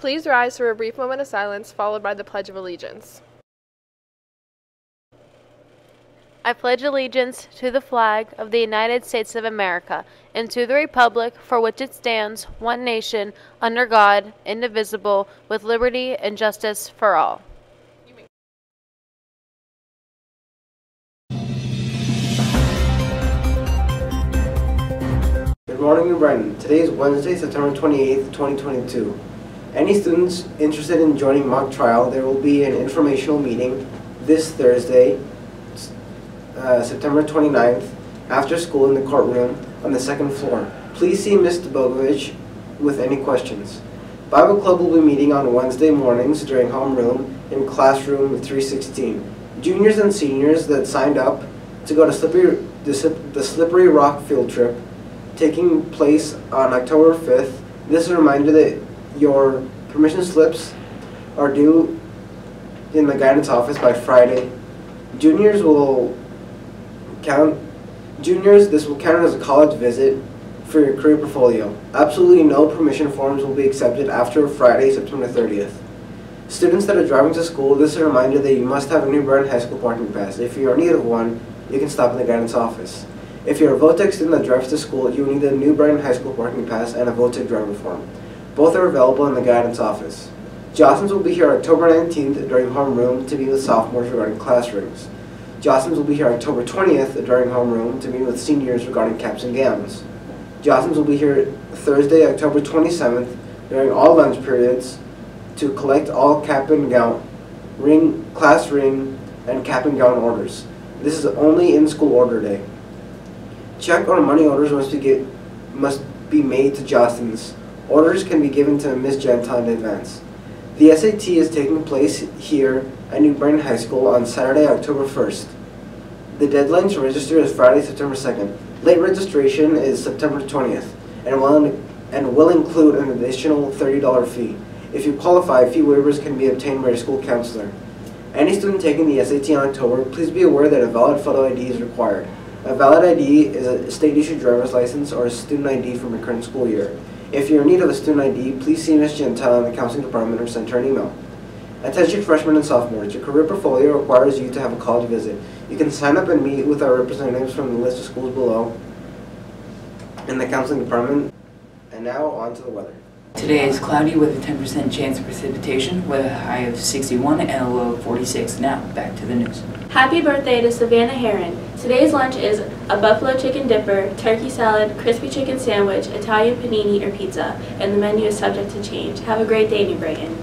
Please rise for a brief moment of silence followed by the Pledge of Allegiance. I pledge allegiance to the flag of the United States of America and to the republic for which it stands, one nation, under God, indivisible, with liberty and justice for all. Good morning, New Brighton. Today is Wednesday, September 28th, 2022. Any students interested in joining mock trial, there will be an informational meeting this Thursday, uh, September 29th, after school in the courtroom on the second floor. Please see Ms. Bogovich with any questions. Bible Club will be meeting on Wednesday mornings during homeroom in classroom 316. Juniors and seniors that signed up to go to Slippery, the Slippery Rock field trip taking place on October 5th. This is a reminder that your permission slips are due in the guidance office by Friday. Juniors will count juniors this will count as a college visit for your career portfolio. Absolutely no permission forms will be accepted after Friday, September 30th. Students that are driving to school, this is a reminder that you must have a New Brighton High School parking pass. If you are in need of one, you can stop in the guidance office. If you're a VOTEC student that drives to school, you will need a New Brighton High School parking pass and a VOTEC driver form. Both are available in the guidance office. Jostens will be here October 19th during homeroom to meet with sophomores regarding classrooms. Jostens will be here October 20th during homeroom to meet with seniors regarding caps and gowns. Jostens will be here Thursday, October 27th during all lunch periods to collect all cap and gown, ring, class ring, and cap and gown orders. This is only in school order day. Check or money orders must be, get, must be made to Jostens. Orders can be given to Ms. Gentile in advance. The SAT is taking place here at New Brighton High School on Saturday, October 1st. The deadline to register is Friday, September 2nd. Late registration is September 20th and will, and will include an additional $30 fee. If you qualify, fee waivers can be obtained by your school counselor. Any student taking the SAT in October, please be aware that a valid photo ID is required. A valid ID is a state-issued driver's license or a student ID from your current school year. If you're in need of a student ID, please see Ms. Gentile in the counseling department or send her an email. Attention freshmen and sophomores, your career portfolio requires you to have a college visit. You can sign up and meet with our representatives from the list of schools below in the counseling department. And now on to the weather. Today is cloudy with a 10% chance of precipitation with a high of 61 and a low of 46. Now, back to the news. Happy birthday to Savannah Heron. Today's lunch is a buffalo chicken dipper, turkey salad, crispy chicken sandwich, Italian panini, or pizza, and the menu is subject to change. Have a great day, New Brighton.